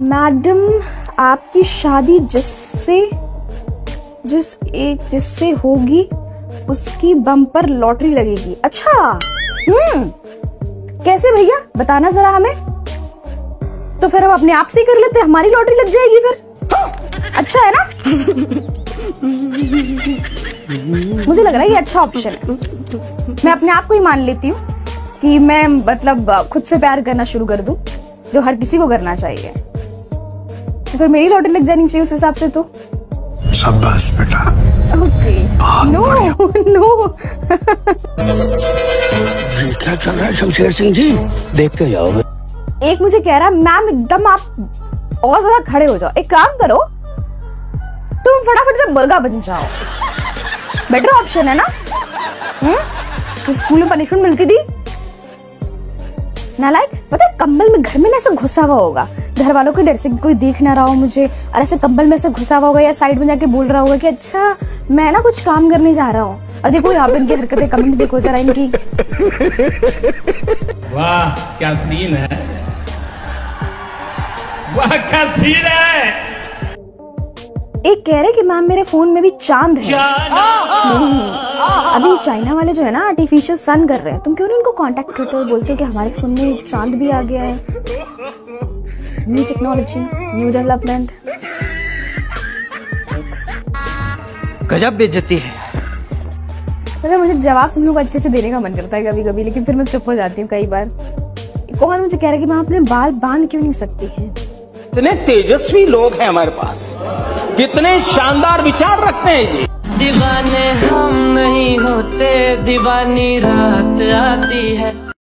Madam, आपकी शादी जिससे, जिस एक, जिससे होगी, उसकी बम पर लॉटरी लगेगी। अच्छा! हम्म। कैसे भैया? बताना जरा हमें। तो फिर हम अपने आप से कर लेते हमारी लॉटरी लग जाएगी फिर। अच्छा है ना? मुझे लग रहा है ये अच्छा ऑप्शन है। मैं अपने आप को ही मान लेती हूँ कि मैं मतलब खुद से प्यार करना शुरू कर दूँ, जो हर किसी को करना चाहिए। तो फिर मेरी लॉटरी लग जानी चाहिए उस हिसाब से तो। शाबाश बेटा। ओके नो नो ये क्या चल रहा है शमशेर सिंह जी? देख के जाओ। एक मुझे कह रहा है मैम एकदम आप और ज़्यादा खड़े हो जाओ। एक काम करो तुम फटाफट से मुर्गा बन जाओ। बेटर ऑप्शन है ना? हम्म? तो स्कूल में पनिशमेंट मिलती थी? नालायक पता है कंबल में घर में ना ऐसे घुसा हुआ होगा। घर वालों के डर से कोई देख ना रहा हो मुझे। और ऐसे कंबल में ऐसे घुसा हुआ होगा या साइड में जाके बोल रहा होगा कि अच्छा मैं ना कुछ काम करने जा रहा हूँ। और देखो यहाँ पे इनकी हरकतें कमेंट देखो जरा इनकी। वाह क्या सीन है? वाह क्या सीन है? एक कह रहे कि मैम मेरे फ़ोन में भी चाँद है। अभी चाइना वाले जो है ना आर्टिफिशियल सन कर रहे हैं। तुम क्यों नहीं उनको कांटेक्ट करते हो बोलते हो कि हमारे फ़ोन में चाँद भी आ गया है? न्यू टेक्नोलॉजी न्यू डेवलपमेंट गजब बेइज्जती है। मतलब मुझे जवाब तुम लोग अच्छे से देने का मन करता है कभी कभी लेकिन फिर मैं चुप हो जाती हूँ कई बार। कौन मुझे कह रहा है कि मैं अपने बाल बाँध क्यों नहीं सकती है? इतने तेजस्वी लोग हैं हमारे पास। कितने शानदार विचार रखते हैं ये। दीवाने हम नहीं होते दीवानी रात आती है।